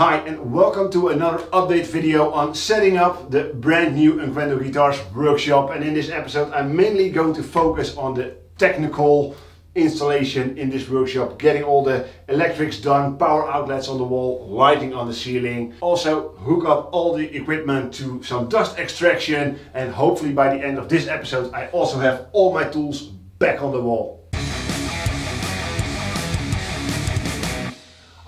Hi and welcome to another update video on setting up the brand new Unquendor Guitars workshop and in this episode I'm mainly going to focus on the technical installation in this workshop, getting all the electrics done, power outlets on the wall, lighting on the ceiling. Also hook up all the equipment to some dust extraction and hopefully by the end of this episode I also have all my tools back on the wall.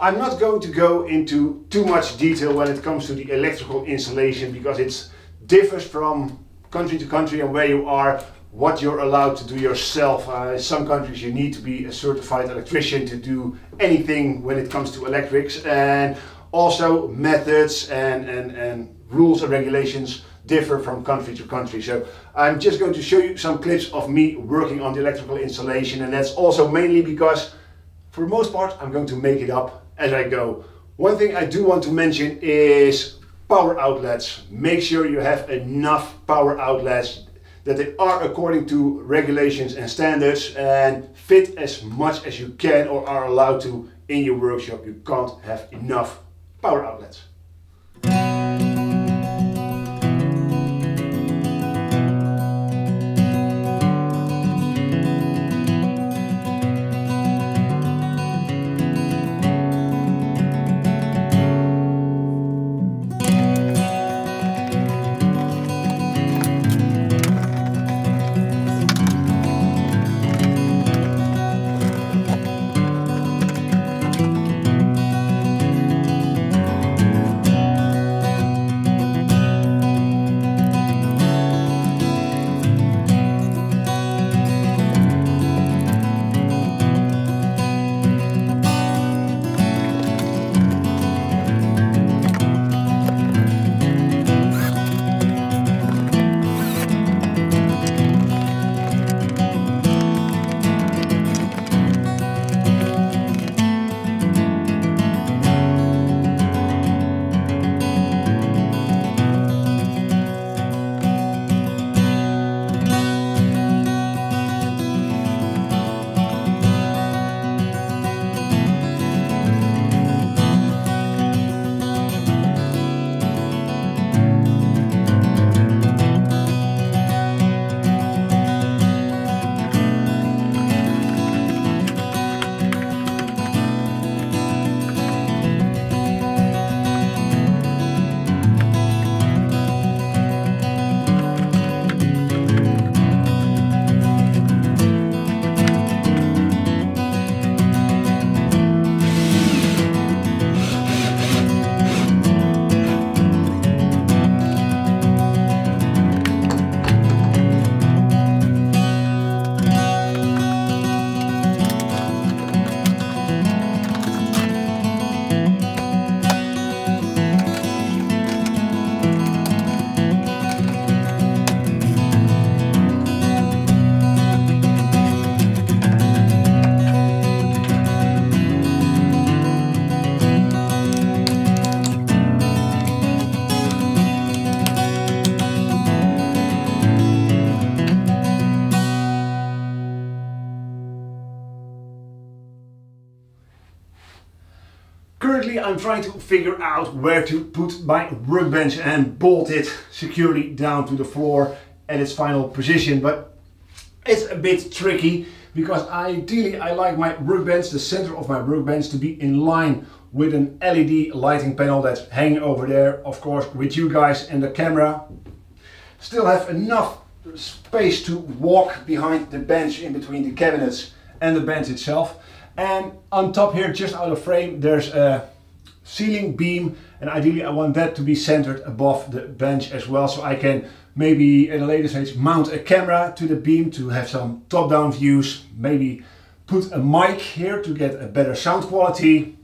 I'm not going to go into too much detail when it comes to the electrical installation because it differs from country to country and where you are, what you're allowed to do yourself. Uh, in some countries you need to be a certified electrician to do anything when it comes to electrics and also methods and, and, and rules and regulations differ from country to country. So I'm just going to show you some clips of me working on the electrical installation and that's also mainly because for the most part I'm going to make it up as I go. One thing I do want to mention is power outlets. Make sure you have enough power outlets that they are according to regulations and standards and fit as much as you can or are allowed to in your workshop. You can't have enough power outlets. Currently I'm trying to figure out where to put my workbench and bolt it securely down to the floor at its final position but it's a bit tricky because ideally I like my workbench, the center of my workbench to be in line with an LED lighting panel that's hanging over there of course with you guys and the camera. Still have enough space to walk behind the bench in between the cabinets and the bench itself and on top here, just out of frame, there's a ceiling beam and ideally I want that to be centered above the bench as well so I can maybe at a later stage mount a camera to the beam to have some top-down views, maybe put a mic here to get a better sound quality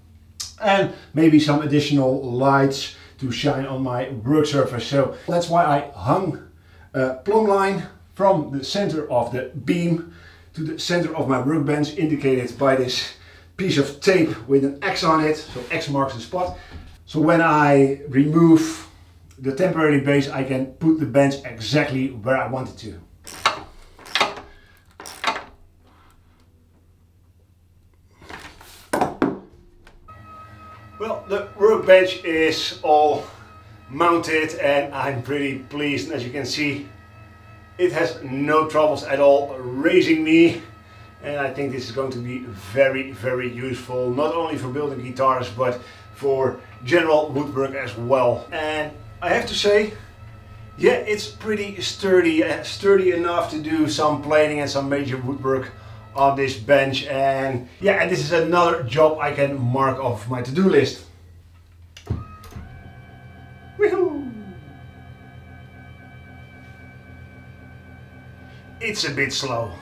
and maybe some additional lights to shine on my work surface. So that's why I hung a plumb line from the center of the beam to the center of my workbench indicated by this piece of tape with an X on it. So X marks the spot. So when I remove the temporary base, I can put the bench exactly where I want it to. Well, the workbench is all mounted and I'm pretty pleased. As you can see, it has no troubles at all raising me. And I think this is going to be very, very useful, not only for building guitars, but for general woodwork as well. And I have to say, yeah, it's pretty sturdy, uh, sturdy enough to do some planing and some major woodwork on this bench. And yeah, and this is another job I can mark off my to-do list. It's a bit slow.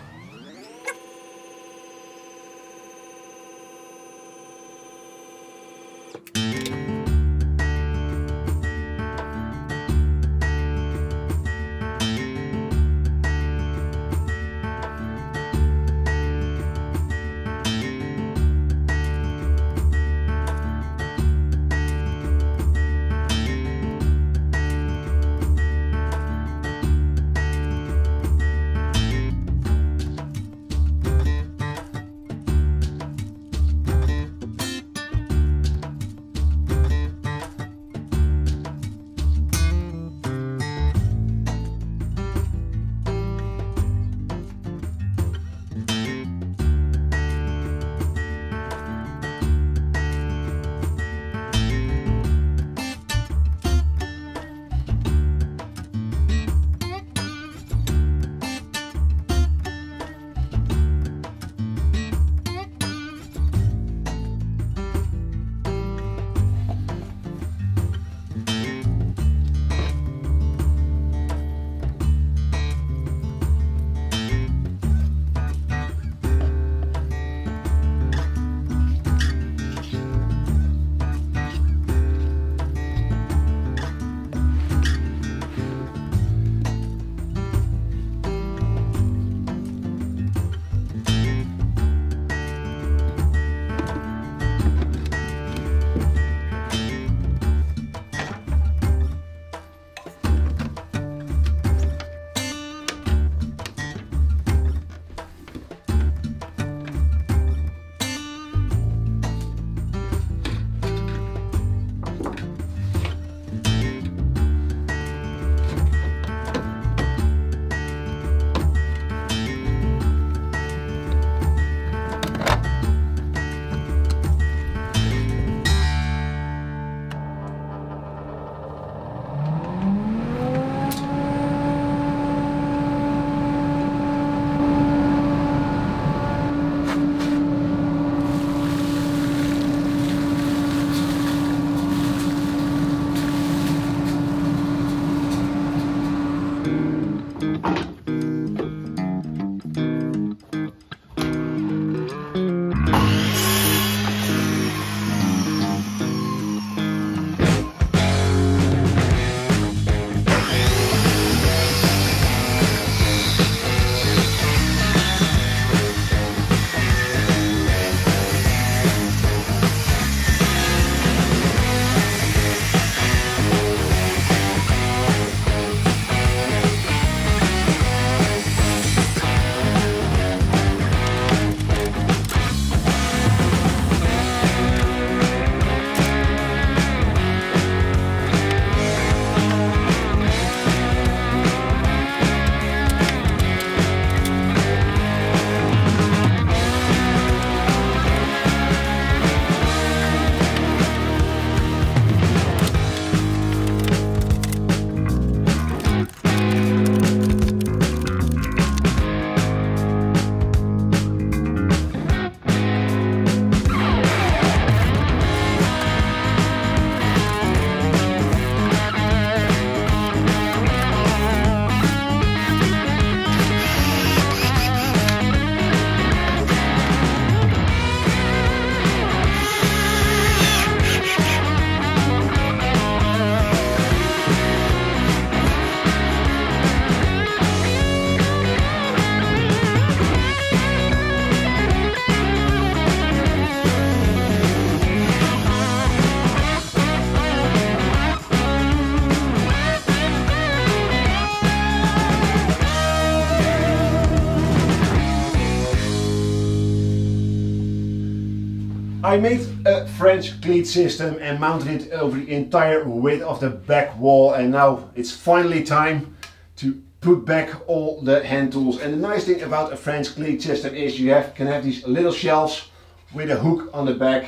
I made a French cleat system and mounted it over the entire width of the back wall and now it's finally time to put back all the hand tools. And the nice thing about a French cleat system is you have, can have these little shelves with a hook on the back.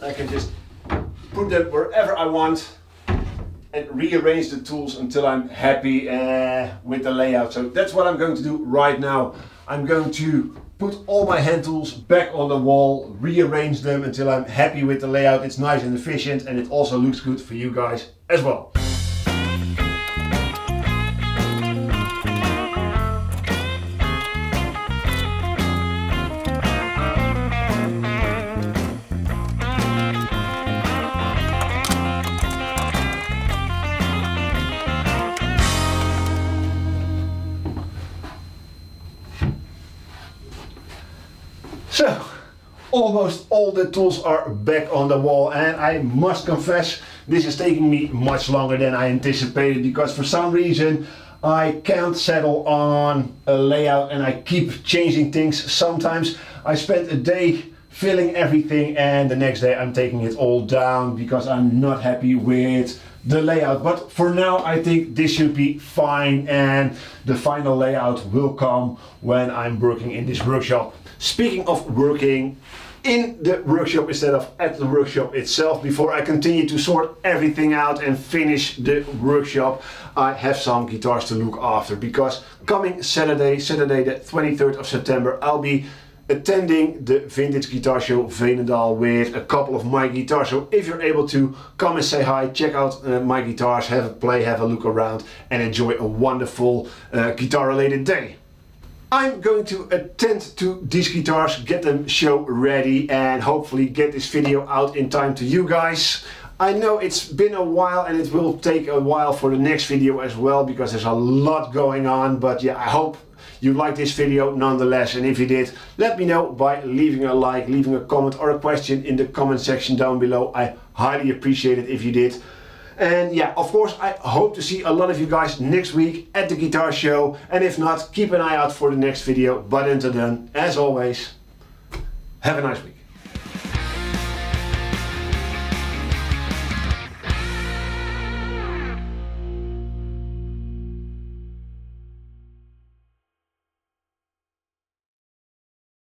I can just put them wherever I want and rearrange the tools until I'm happy uh, with the layout. So that's what I'm going to do right now. I'm going to put all my hand tools back on the wall, rearrange them until I'm happy with the layout. It's nice and efficient and it also looks good for you guys as well. Almost all the tools are back on the wall and I must confess this is taking me much longer than I anticipated because for some reason I can't settle on a layout and I keep changing things. Sometimes I spend a day filling everything and the next day I'm taking it all down because I'm not happy with the layout but for now I think this should be fine and the final layout will come when I'm working in this workshop Speaking of working in the workshop instead of at the workshop itself, before I continue to sort everything out and finish the workshop, I have some guitars to look after because coming Saturday, Saturday the 23rd of September, I'll be attending the vintage guitar show Veenendaal with a couple of my guitars. So if you're able to come and say hi, check out uh, my guitars, have a play, have a look around and enjoy a wonderful uh, guitar related day. I'm going to attend to these guitars, get them show ready and hopefully get this video out in time to you guys. I know it's been a while and it will take a while for the next video as well because there's a lot going on but yeah I hope you liked this video nonetheless and if you did let me know by leaving a like, leaving a comment or a question in the comment section down below. I highly appreciate it if you did. And yeah, of course, I hope to see a lot of you guys next week at the guitar show. And if not, keep an eye out for the next video. But until then, as always, have a nice week.